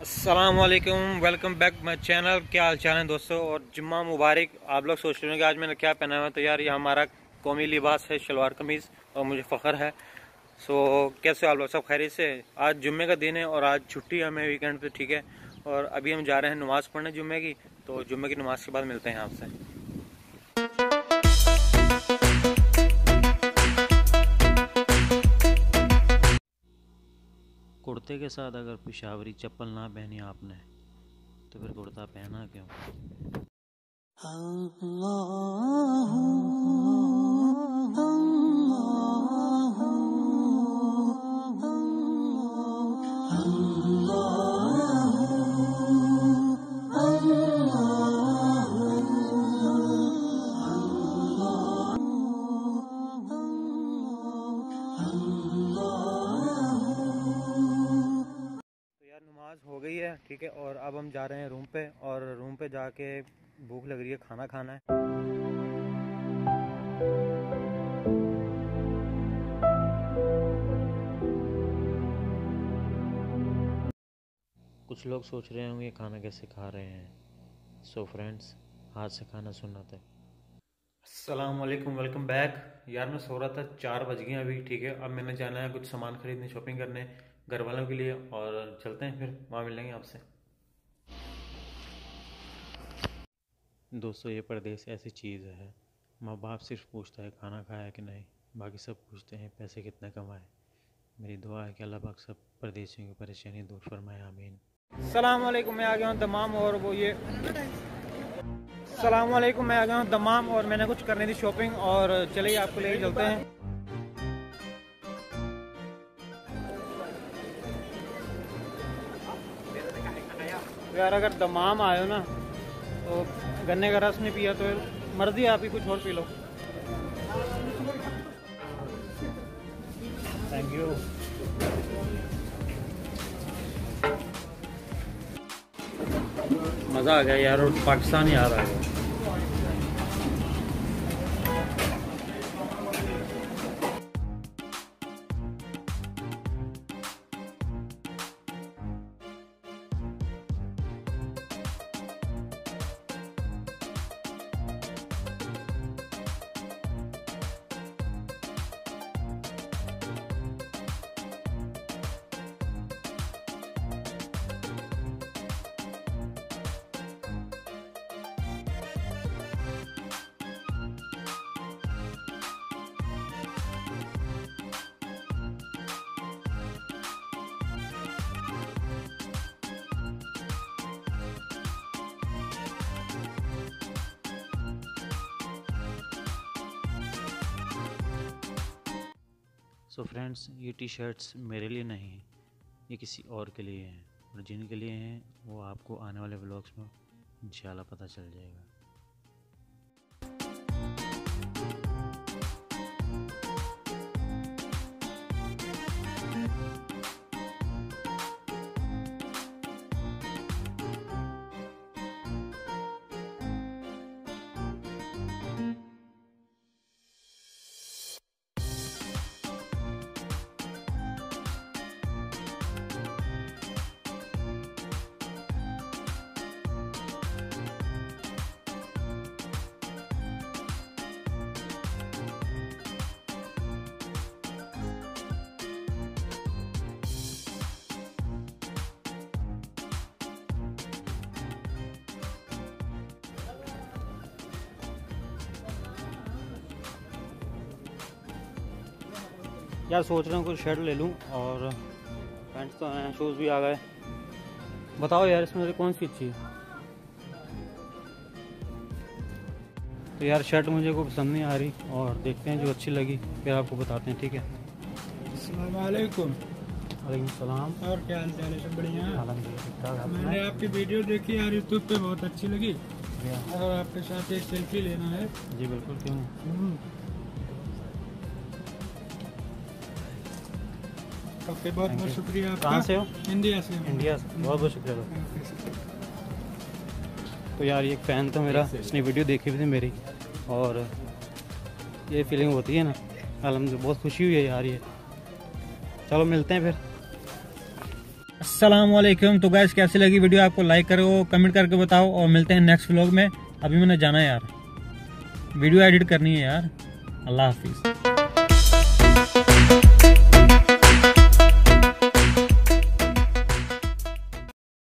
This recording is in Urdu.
السلام علیکم ویلکم بیک مائی چینل کیا حال چال ہیں دوستوں اور جمعہ مبارک، آپ لوگ سوچ رہے ہیں کہ آج میں نے کیا پہنا ہوا تو یار، یہ ہمارا قومی لباس ہے، شلوار قمیض اور مجھے فخر ہے۔ سو کیسے آپ لوگ؟ سب خیریت سے؟ آج جمعے کا دن ہے اور آج چھٹی ہے ہمیں ویکینڈ پہ، ٹھیک ہے؟ اور ابھی ہم جا رہے ہیں نماز پڑھنے جمعے کی، تو جمعے کی نماز کے بعد ملتے ہیں آپ سے۔ کرتے کے ساتھ اگر پشاوری چپل نہ پہنی آپ نے، تو پھر کرتا پہنا کیوں؟ نماز ہو گئی ہے ٹھیک ہے اور اب ہم جا رہے ہیں روم پہ اور روم پہ جا کے بھوک لگ رہی ہے کھانا کھانا ہے۔ کچھ لوگ سوچ رہے ہوں گے کھانا کیسے کھا رہے ہیں۔ سو فرینڈس ہاتھ سے کھانا سنت ہے السلام علیکم ویلکم بیک یار میں سو رہا تھا چار بج گئے ابھی ٹھیک ہے۔ اب میں نے جانا ہے کچھ سامان خریدنے شاپنگ کرنے۔ گھر والوں کے لیے اور چلتے ہیں پھر وہاں مل لیں گے آپ سے۔ دوستو یہ پردیس ایسی چیز ہے ماں باپ صرف پوچھتا ہے کھانا کھایا کہ نہیں باقی سب پوچھتے ہیں پیسے کتنے کمائے۔ میری دعا ہے کہ اللہ پاک سب پردیسیوں کی پریشانی دور فرمائے آمین۔ السلام علیکم میں آ گیا ہوں دمام اور وہ یہ۔ السلام علیکم میں آ گیا ہوں دمام اور میں نے کچھ کرنی تھی شاپنگ اور چلیے آپ کو لے کے چلتے ہیں۔ یار اگر دمام آئے ہو نا تو گنے کا رس نہیں پیا تو مرضی آپ ہی کچھ اور پی لو تھینک یو مزہ آ گیا یار اور پاکستان یاد آ ہے سو فرینڈس یہ ٹی شرٹس میرے لیے نہیں ہیں، یہ کسی اور کے لیے ہیں اور جن کے لیے ہیں، وہ آپ کو آنے والے ولاگس میں انشاءاللہ پتہ چل جائے گا۔ یار سوچ رہا ہوں کچھ شرٹ لے لوں اور پینٹس تو ہیں شوز بھی آ گئے۔ بتاؤ یار اس میں سے کون سی اچھی ہے؟ تو یار شرٹ مجھے کوئی پسند نہیں آ رہی اور دیکھتے ہیں جو اچھی لگی پھر آپ کو بتاتے ہیں ٹھیک ہے؟ السلام علیکم۔ وعلیکم السلام۔ اور کیا حال چال ہے؟ سب بڑھیا ہیں؟ الحمد للہ ٹھیک ٹھاک۔ آپ میں؟ نے آپ کی ویڈیو دیکھی یار یوٹیوب پہ بہت اچھی لگی۔ جی ہاں۔ اور آپ کے ساتھ ایک سیلفی لینا ہے۔ جی بالکل کیوں بہت بہت شکریہ کہاں سے ہو؟ انڈیا سے۔ انڈیا سے۔ بہت بہت شکریہ تو یار یہ ایک فین تھا میرا۔ اس نے ویڈیو دیکھی بھی تھی میری۔ اور یہ فیلنگ ہوتی ہے نا۔ الحمد بہت خوشی ہوئی ہے یار یہ۔ چلو ملتے ہیں پھر۔ السلام علیکم۔ تو گیس کیسی لگی ویڈیو آپ کو لائک کرو کمنٹ کر کے بتاؤ اور ملتے ہیں نیکسٹ ولاگ میں۔ ابھی میں نے جانا ہے یار۔ ویڈیو ایڈٹ کرنی ہے یار۔ اللہ حافظ۔